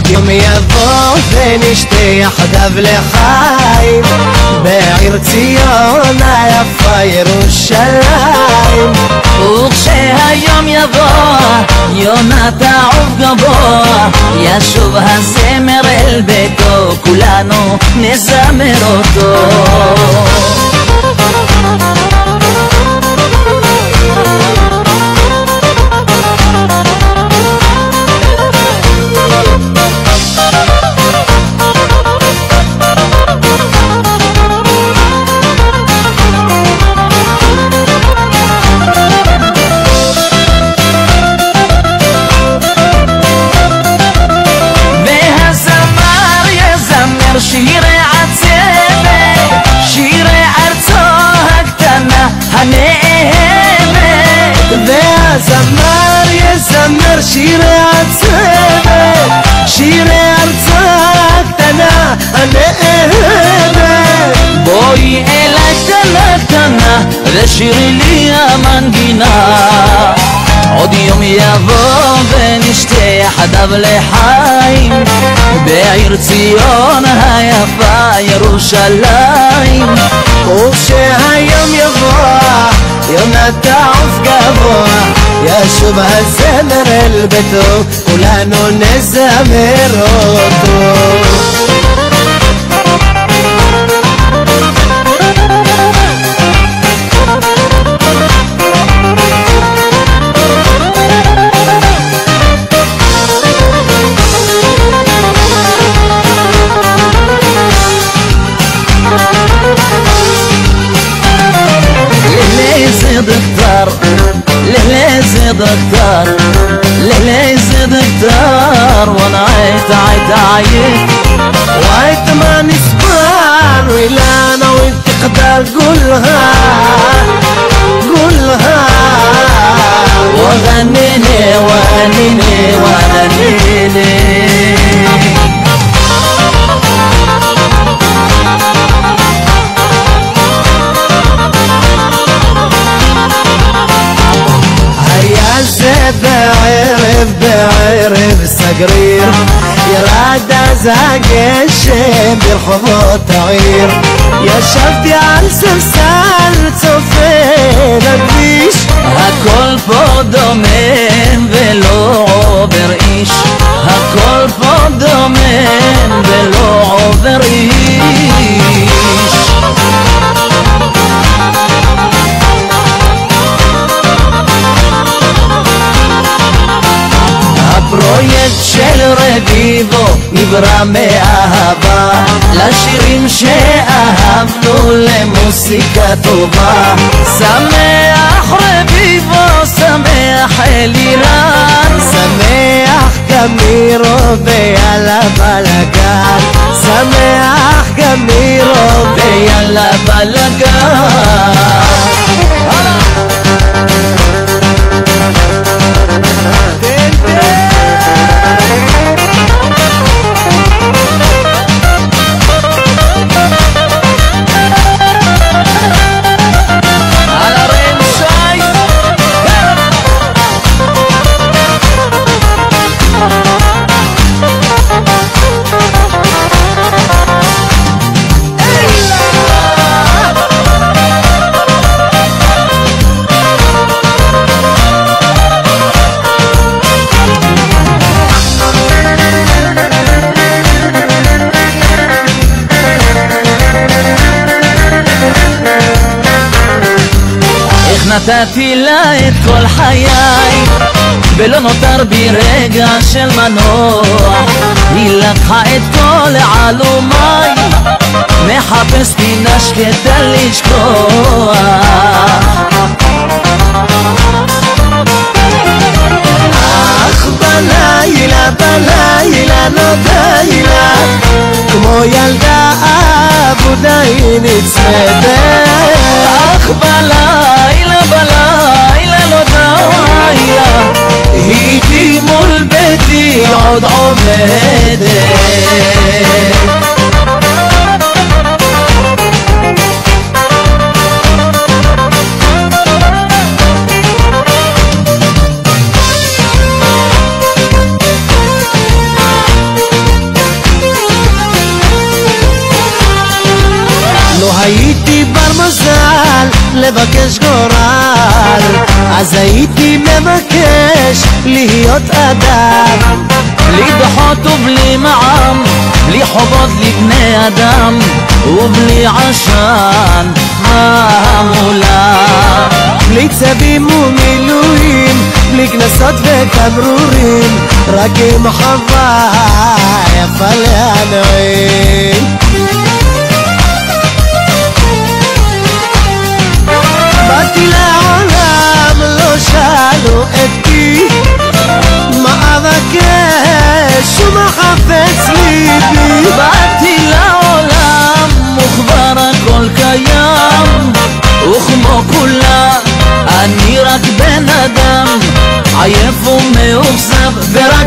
עוד יום יבוא ונשתה יחדיו לחיים. בעיר ציון היפה ירושלים. וכשהיום יבוא יונה תעוף גבוה ישוב הזמר אל ביתו כולנו נזמר אותו יזמר שירי עצבת שירי ארצו הקטנה הנאמת בואי אליי קטנה קטנה ושירי לי המנגינה. עוד יום יבוא ונשתה יחדיו לחיים בעיר ציון היפה ירושלים. וכשהיום יבוא יונה תעוף גבוה ישוב הזמר אל ביתו כולנו נזמר دكتور لليزي دكتور وأنا عيت عيت عيت. وقت ما نسبان ولانا وانت تقدر قولها قولها. وغنيني وغنيني وغنيني. בערב בערב סגריר. ירד אז הגשם ברחובות העיר. ישבתי על ספסל צופה לכביש הכל פה דומם רביבו נברא מאהבה. לשירים שאהבנו למוסיקה טובה. שמח רביבו, שמח אלירן. שמח גמירו ויאללה בלאגן שמח נתתי לה את כל חיי ולא נותר בי רגע של מנוח. היא לקחה את כל עלומיי מחפש פינה שקטה לשכוח. אך בלילה בלילה נודע לה כמו ילדה אבודה היא נצמדת. אך בלילה φαίνεται הייתי בר מזל לבקש גורל אז הייתי מבקש להיות אדם معام بلي حباط لي بنادم وبلي عشان معمولا بلي تبيم وميلوين بلي كنسات بكبرورين راكي محبا يا فلانوين. باتي באתי לעולם, וכבר הכל קיים, וכמו כולה, אני רק בן אדם, עייף ומאוכזב, ורק